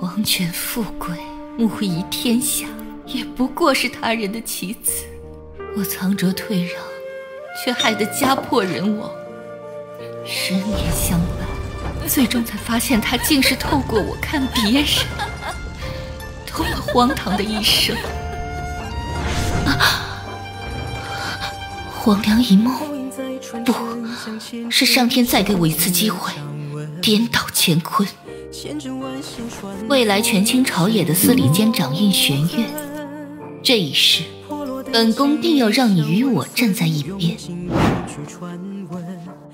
皇权富贵，母仪天下，也不过是他人的棋子。我藏拙退让，却害得家破人亡。十年相伴，最终才发现他竟是透过我看别人，多么荒唐的一生啊。黄粱一梦，不是上天再给我一次机会，颠倒乾坤。未来权倾朝野的司礼监掌印玄月，这一世，本宫定要让你与我站在一边。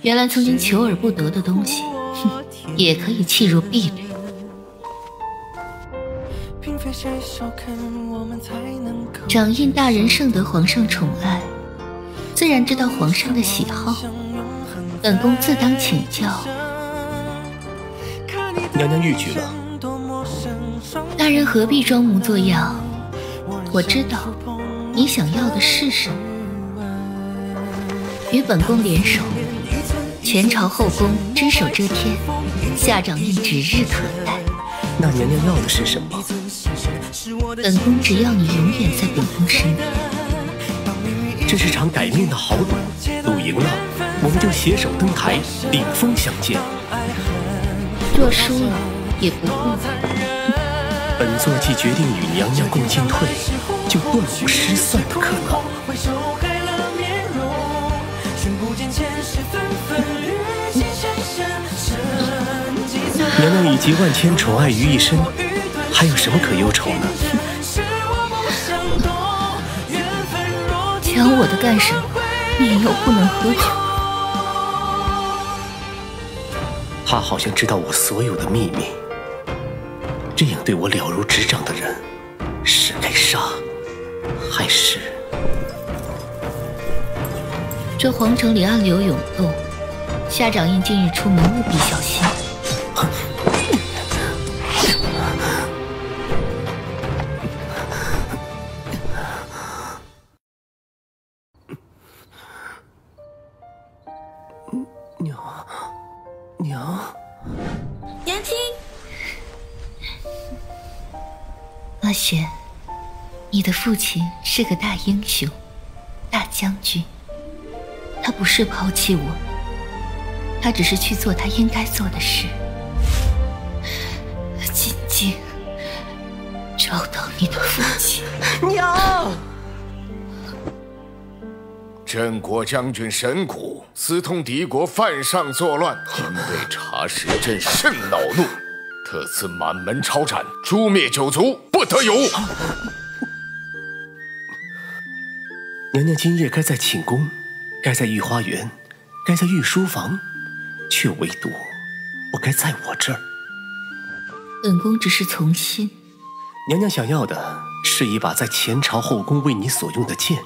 原来曾经求而不得的东西，哼也可以弃若敝履。掌印大人盛得皇上宠爱，自然知道皇上的喜好，本宫自当请教。娘娘御旨了。大人何必装模作样？我知道你想要的是什么。与本宫联手，前朝后宫只手遮天，下掌印指日可待。那娘娘要的是什么？本宫只要你永远在本宫身边。这是场改命的好赌，赌赢了，我们就携手登台，顶峰相见。若输了也不顾。本座既决定与娘娘共进退，就断无失算的可能。娘娘已集万千宠爱于一身，还有什么可忧愁呢？抢我的干什么？你又不能喝酒。他好像知道我所有的秘密，这样对我了如指掌的人，是该杀，还是？这皇城里暗流涌动，夏掌印近日出门务必小心。雪，你的父亲是个大英雄，大将军。他不是抛弃我，他只是去做他应该做的事。静静，找到你的父亲。娘，镇国将军神谷私通敌国，犯上作乱，因被查实，朕甚恼怒。特此满门抄斩，诛灭九族，不得有误。娘娘今夜该在寝宫，该在御花园，该在御书房，却唯独不该在我这儿。本宫只是从心。娘娘想要的是一把在前朝后宫为你所用的剑。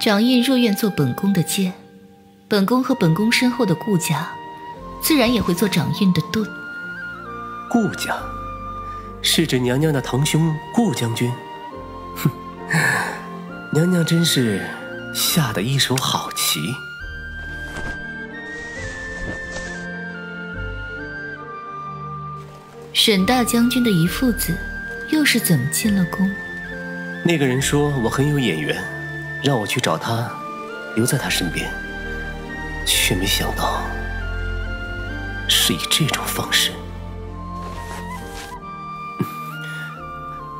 掌印若愿做本宫的剑，本宫和本宫身后的顾家，自然也会做掌印的盾。顾家是指娘娘的堂兄顾将军。哼，娘娘真是下的一手好棋。沈大将军的一父子又是怎么进了宫？那个人说我很有眼缘，让我去找他，留在他身边，却没想到是以这种方式。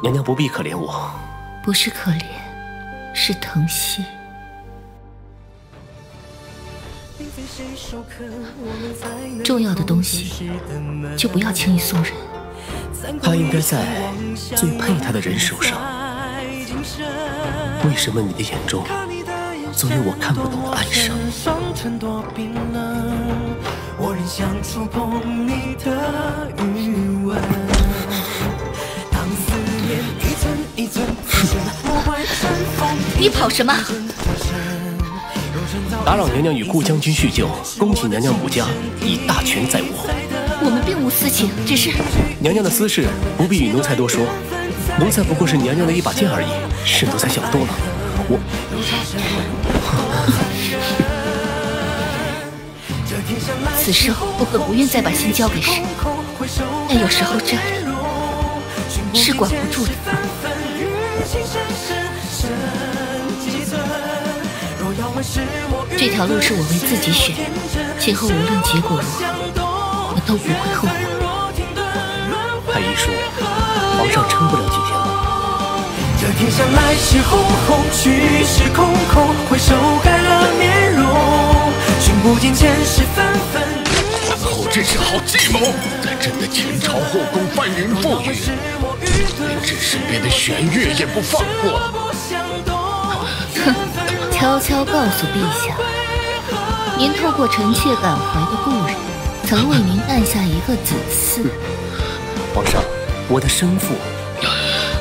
娘娘不必可怜我，不是可怜，是疼惜。重要的东西就不要轻易送人。他应该在最配他的人手上。为什么你的眼中总有我看不懂的哀伤？你跑什么？打扰娘娘与顾将军叙旧，恭喜娘娘母家已大权在握。我们并无私情，只是娘娘的私事不必与奴才多说。奴才不过是娘娘的一把剑而已，是奴才想多了。我此生我本不愿再把心交给谁，但有时候这里是管不住的。这条路是我为自己选，今后无论结果如何，我都不会后悔。太医说，皇上撑不了几天了。这天下来势轰轰，去势空空，回首改了面容，君不见前世纷纷。皇后真是好计谋，在朕的前朝后宫翻云覆雨，连朕身边的玄月也不放过。悄悄告诉陛下，您透过臣妾感怀的故人，曾为您诞下一个子嗣。皇上，我的生父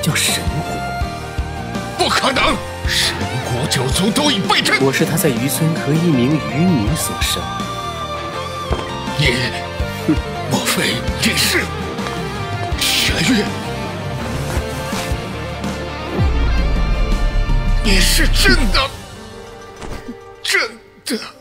叫神谷。不可能，神谷九族都已被朕……我是他在渔村和一名渔女所生。你，莫非你是玄月？你是真的？真的。